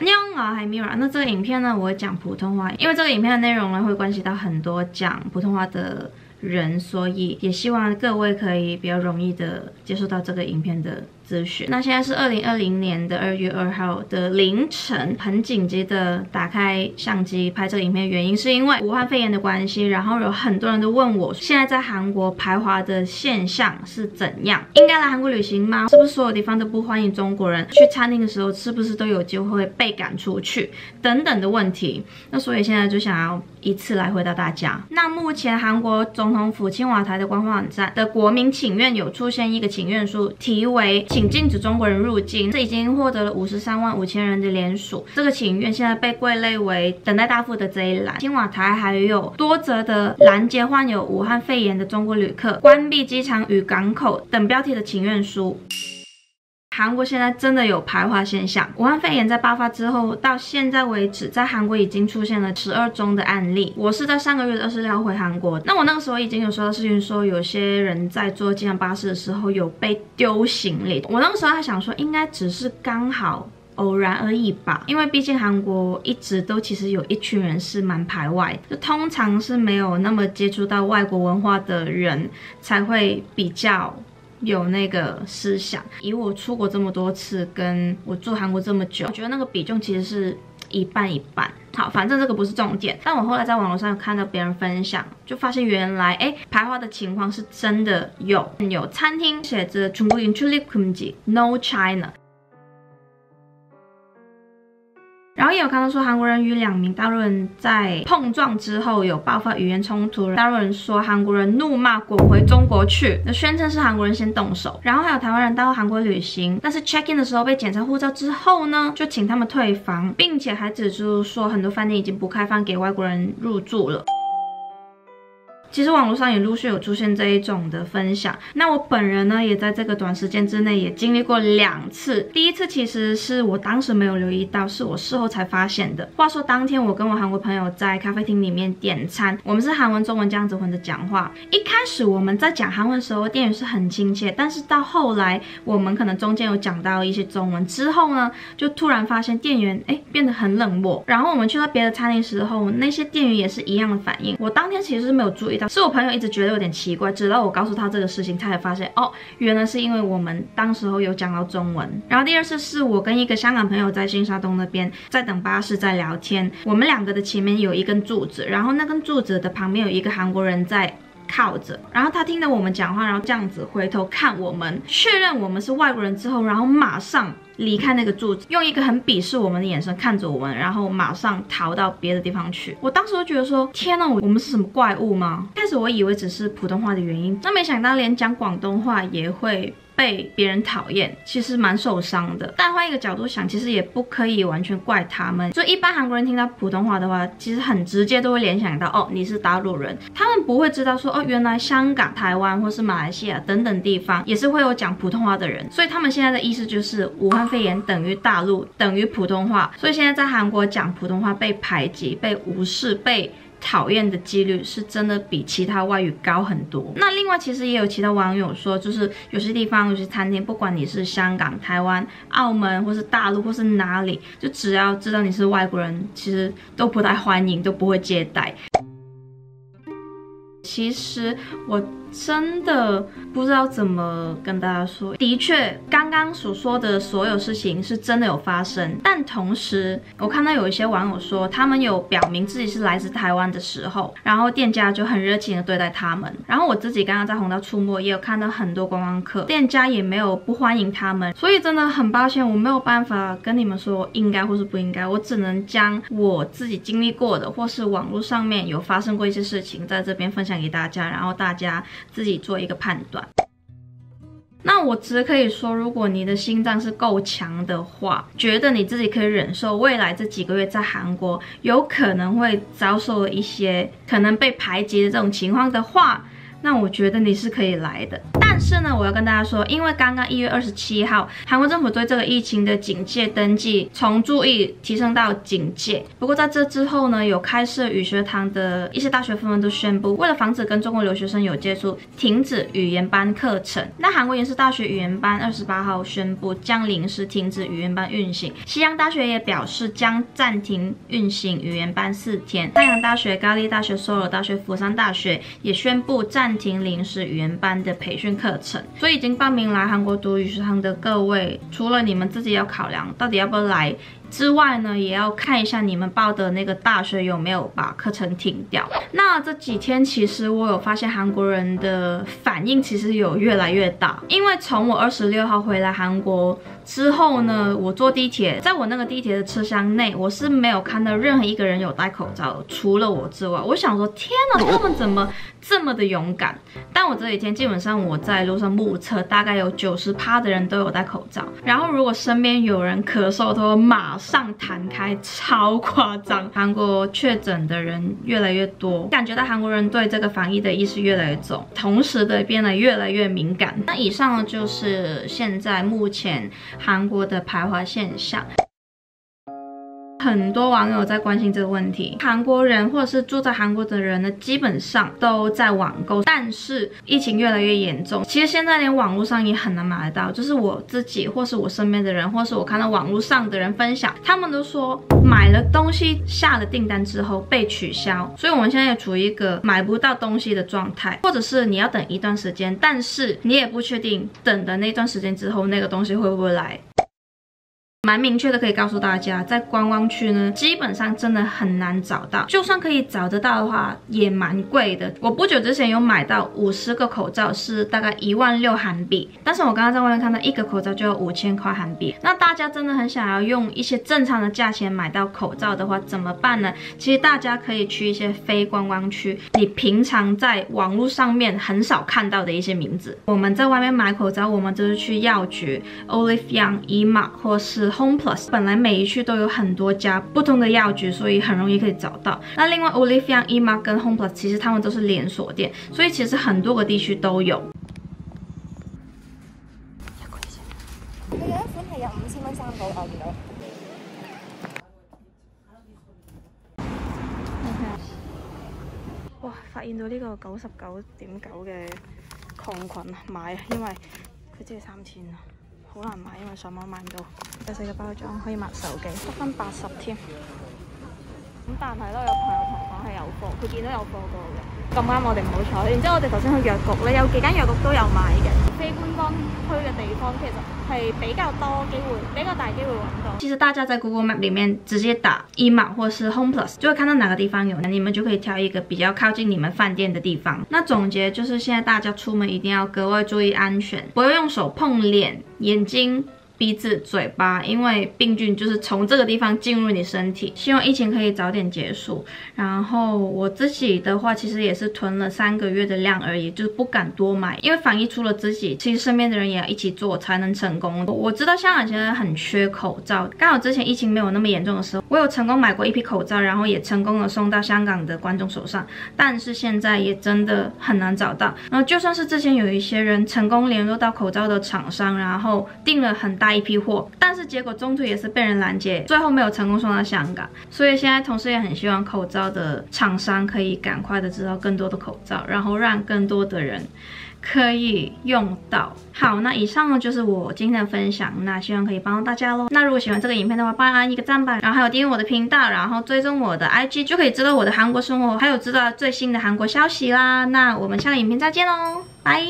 你好，海米 a 那这个影片呢，我讲普通话，因为这个影片的内容呢，会关系到很多讲普通话的人，所以也希望各位可以比较容易的接受到这个影片的。那现在是二零二零年的二月二号的凌晨，很紧急的打开相机拍摄影片，原因是因为武汉肺炎的关系，然后有很多人都问我，现在在韩国排华的现象是怎样？应该来韩国旅行吗？是不是所有地方都不欢迎中国人？去餐厅的时候是不是都有机会被赶出去？等等的问题。那所以现在就想要一次来回答大家。那目前韩国总统府青瓦台的官方网站的国民请愿有出现一个请愿书，题为请。请禁止中国人入境，这已经获得了五十三万五千人的连锁。这个请愿现在被归类为等待答复的这一栏。青瓦台还有多则的拦截患有武汉肺炎的中国旅客，关闭机场与港口等标题的请愿书。韩国现在真的有排华现象。武汉肺炎在爆发之后，到现在为止，在韩国已经出现了十二宗的案例。我是在上个月的二十号回韩国，那我那个时候已经有收到事情，说有些人在坐机场巴士的时候有被丢行李。我那个时候还想说，应该只是刚好偶然而已吧，因为毕竟韩国一直都其实有一群人是蛮排外的，就通常是没有那么接触到外国文化的人才会比较。有那个思想，以我出国这么多次，跟我住韩国这么久，我觉得那个比重其实是一半一半。好，反正这个不是重点。但我后来在网络上看到别人分享，就发现原来哎，排华的情况是真的有，有餐厅写着“全部因 Chu Lip No China”。然后也有看到说，韩国人与两名大陆人在碰撞之后有爆发语言冲突，大陆人说韩国人怒骂滚回中国去，那宣称是韩国人先动手。然后还有台湾人到韩国旅行，但是 check in 的时候被检查护照之后呢，就请他们退房，并且还指出说很多饭店已经不开放给外国人入住了。其实网络上也陆续有出现这一种的分享，那我本人呢，也在这个短时间之内也经历过两次。第一次其实是我当时没有留意到，是我事后才发现的。话说当天我跟我韩国朋友在咖啡厅里面点餐，我们是韩文、中文这样子混着讲话。一开始我们在讲韩文的时候，店员是很亲切，但是到后来我们可能中间有讲到一些中文之后呢，就突然发现店员哎变得很冷漠。然后我们去到别的餐厅时候，那些店员也是一样的反应。我当天其实是没有注意。是我朋友一直觉得有点奇怪，直到我告诉他这个事情，他才发现哦，原来是因为我们当时候有讲到中文。然后第二次是我跟一个香港朋友在新沙东那边在等巴士在聊天，我们两个的前面有一根柱子，然后那根柱子的旁边有一个韩国人在靠着，然后他听了我们讲话，然后这样子回头看我们，确认我们是外国人之后，然后马上。离开那个柱子，用一个很鄙视我们的眼神看着我们，然后马上逃到别的地方去。我当时都觉得说，天哪，我们是什么怪物吗？开始我以为只是普通话的原因，那没想到连讲广东话也会。被别人讨厌，其实蛮受伤的。但换一个角度想，其实也不可以完全怪他们。以一般韩国人听到普通话的话，其实很直接都会联想到哦，你是大陆人。他们不会知道说哦，原来香港、台湾或是马来西亚等等地方也是会有讲普通话的人。所以他们现在的意思就是，武汉肺炎等于大陆，等于普通话。所以现在在韩国讲普通话被排挤、被无视、被。讨厌的几率是真的比其他外语高很多。那另外其实也有其他网友说，就是有些地方有些餐厅，不管你是香港、台湾、澳门，或是大陆，或是哪里，就只要知道你是外国人，其实都不太欢迎，都不会接待。其实我真的不知道怎么跟大家说。的确，刚刚所说的所有事情是真的有发生，但同时我看到有一些网友说他们有表明自己是来自台湾的时候，然后店家就很热情的对待他们。然后我自己刚刚在《红刀出没》也有看到很多观光客，店家也没有不欢迎他们。所以真的很抱歉，我没有办法跟你们说应该或是不应该，我只能将我自己经历过的或是网络上面有发生过一些事情，在这边分享。给大家，然后大家自己做一个判断。那我只可以说，如果你的心脏是够强的话，觉得你自己可以忍受，未来这几个月在韩国有可能会遭受一些可能被排挤的这种情况的话，那我觉得你是可以来的。但是呢，我要跟大家说，因为刚刚一月二十七号，韩国政府对这个疫情的警戒登记从注意提升到警戒。不过在这之后呢，有开设语学堂的一些大学纷纷都宣布，为了防止跟中国留学生有接触，停止语言班课程。那韩国延世大学语言班二十八号宣布将临时停止语言班运行，西洋大学也表示将暂停运行语言班四天。太阳大学、高丽大学、首尔大学、釜山大学也宣布暂停临时语言班的培训。课程，所以已经报名来韩国读语学堂的各位，除了你们自己要考量到底要不要来。之外呢，也要看一下你们报的那个大学有没有把课程停掉。那这几天其实我有发现韩国人的反应其实有越来越大，因为从我二十六号回来韩国之后呢，我坐地铁，在我那个地铁的车厢内，我是没有看到任何一个人有戴口罩的，除了我之外。我想说，天呐，他们怎么这么的勇敢？但我这几天基本上我在路上目测，大概有九十趴的人都有戴口罩。然后如果身边有人咳嗽，都会马。上弹开超夸张，韩国确诊的人越来越多，感觉到韩国人对这个防疫的意识越来越重，同时的变得越来越敏感。那以上就是现在目前韩国的排华现象。很多网友在关心这个问题，韩国人或者是住在韩国的人呢，基本上都在网购。但是疫情越来越严重，其实现在连网络上也很难买得到。就是我自己，或是我身边的人，或是我看到网络上的人分享，他们都说买了东西下了订单之后被取消，所以我们现在处于一个买不到东西的状态，或者是你要等一段时间，但是你也不确定等的那段时间之后那个东西会不会来。蛮明确的，可以告诉大家，在观光区呢，基本上真的很难找到，就算可以找得到的话，也蛮贵的。我不久之前有买到五十个口罩，是大概一万六韩币，但是我刚刚在外面看到一个口罩就要五千块韩币。那大家真的很想要用一些正常的价钱买到口罩的话，怎么办呢？其实大家可以去一些非观光区，你平常在网络上面很少看到的一些名字，我们在外面买口罩，我们就是去药局 Olive Young m a 或是。Homeplus 本来每一区都有很多家不同的药局，所以很容易可以找到。那另外 o l i v i a Emark 跟 Homeplus，其实他们都是连锁店，所以其实很多个地区都有。哇，发现到呢个九十九点九嘅抗菌啊，买啊，因为佢只系三千啊。好难买，因为上网买到细细嘅包装，可以抹手机，得分八十添。咁但系咧，有朋友同我系有过，佢见到有过过嘅。咁啱我哋唔好彩。然之后我哋头先去药局咧，有几间药局都有買嘅。非官方区嘅地方其实系比较多机会，比较大机会揾到。其实大家在 Google Map 里面直接打 e m a o 或是 Homeplus，就会看到哪个地方有，你们就可以挑一个比较靠近你们饭店嘅地方。那总结就是，现在大家出门一定要格外注意安全，不要用手碰脸、眼睛。鼻子、嘴巴，因为病菌就是从这个地方进入你身体。希望疫情可以早点结束。然后我自己的话，其实也是囤了三个月的量而已，就是不敢多买，因为防疫除了自己，其实身边的人也要一起做才能成功。我知道香港现在很缺口罩，刚好之前疫情没有那么严重的时候。我有成功买过一批口罩，然后也成功的送到香港的观众手上，但是现在也真的很难找到。然后就算是之前有一些人成功联络到口罩的厂商，然后订了很大一批货，但是结果中途也是被人拦截，最后没有成功送到香港。所以现在同事也很希望口罩的厂商可以赶快的知道更多的口罩，然后让更多的人。可以用到。好，那以上呢就是我今天的分享，那希望可以帮到大家喽。那如果喜欢这个影片的话，帮安一个赞吧，然后还有订阅我的频道，然后追踪我的 IG，就可以知道我的韩国生活，还有知道最新的韩国消息啦。那我们下个影片再见喽，拜。